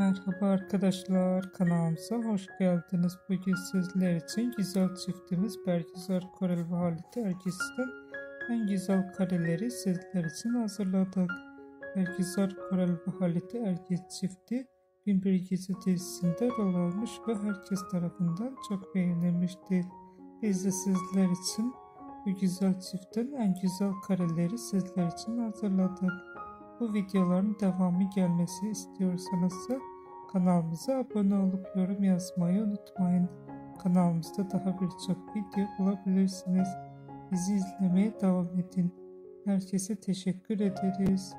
Merhaba arkadaşlar kanalımıza hoş geldiniz. Bugün sizler için güzel çiftimiz Bergüzar Korel ve Halit Ergis'ten en güzel kareleri sizler için hazırladık. Bergüzar Korel ve Halit Ergis çifti Binbir Gece dizisinde rol almış ve herkes tarafından çok beğenilmiştir. Biz de sizler için bu güzel çiftin en güzel kareleri sizler için hazırladık. Bu videoların devamı gelmesi istiyorsanız kanalımıza abone olup yorum yazmayı unutmayın. Kanalımızda daha birçok video bulabilirsiniz. Bizi izlemeye devam edin. Herkese teşekkür ederiz.